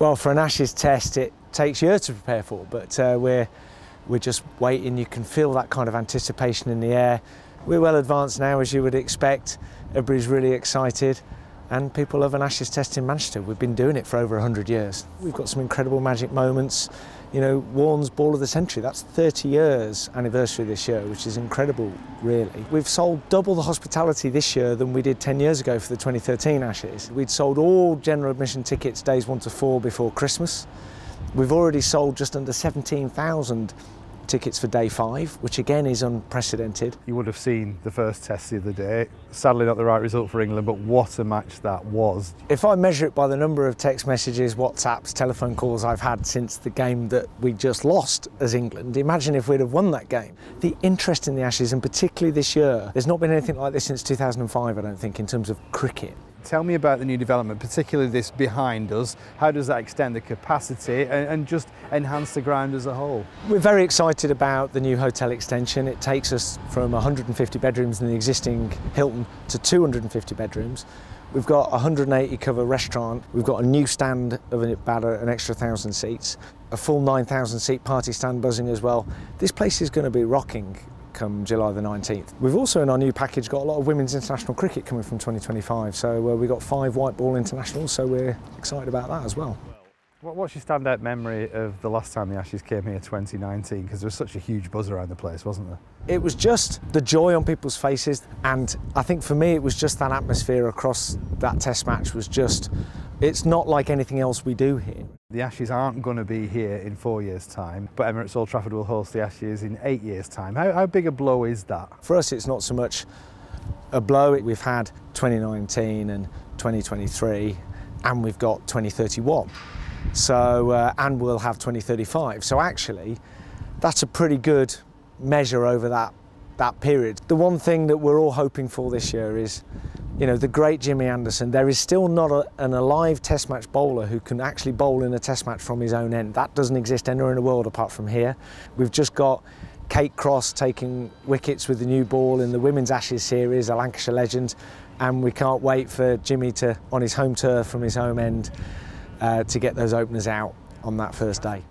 Well, for an Ashes test, it takes years to prepare for, but uh, we're, we're just waiting. You can feel that kind of anticipation in the air. We're well advanced now, as you would expect. Everybody's really excited and people love an Ashes test in Manchester. We've been doing it for over 100 years. We've got some incredible magic moments. You know, Warne's Ball of the Century, that's 30 years anniversary this year, which is incredible, really. We've sold double the hospitality this year than we did 10 years ago for the 2013 Ashes. We'd sold all general admission tickets days one to four before Christmas. We've already sold just under 17,000 tickets for day five, which again is unprecedented. You would have seen the first test the other day. Sadly, not the right result for England, but what a match that was. If I measure it by the number of text messages, WhatsApps, telephone calls I've had since the game that we just lost as England, imagine if we'd have won that game. The interest in the Ashes, and particularly this year, there's not been anything like this since 2005, I don't think, in terms of cricket. Tell me about the new development, particularly this behind us. How does that extend the capacity and, and, just enhance the ground as a whole? We're very excited about the new hotel extension. It takes us from 150 bedrooms in the existing Hilton to 250 bedrooms. We've got a 180 cover restaurant. We've got a new stand of about an extra 1,000 seats, a full 9,000 seat party stand buzzing as well. This place is going to be rocking come July the 19th. We've also in our new package got a lot of women's international cricket coming from 2025 so uh, we've got five white ball internationals so we're excited about that as well. What's your standout memory of the last time the Ashes came here, 2019? Because there was such a huge buzz around the place, wasn't there? It was just the joy on people's faces, and I think for me it was just that atmosphere across that Test match was just. It's not like anything else we do here. The Ashes aren't going to be here in four years' time, but Emirates Old Trafford will host the Ashes in eight years' time. How, how big a blow is that? For us, it's not so much a blow. We've had 2019 and 2023, and we've got 2031. So, uh, and we'll have 2035. So actually, that's a pretty good measure over that, that period. The one thing that we're all hoping for this year is, you know, the great Jimmy Anderson. There is still not a, an alive test match bowler who can actually bowl in a test match from his own end. That doesn't exist anywhere in the world apart from here. We've just got Kate Cross taking wickets with the new ball in the Women's Ashes series, a Lancashire legend, and we can't wait for Jimmy to, on his home turf from his home end, uh, to get those openers out on that first day.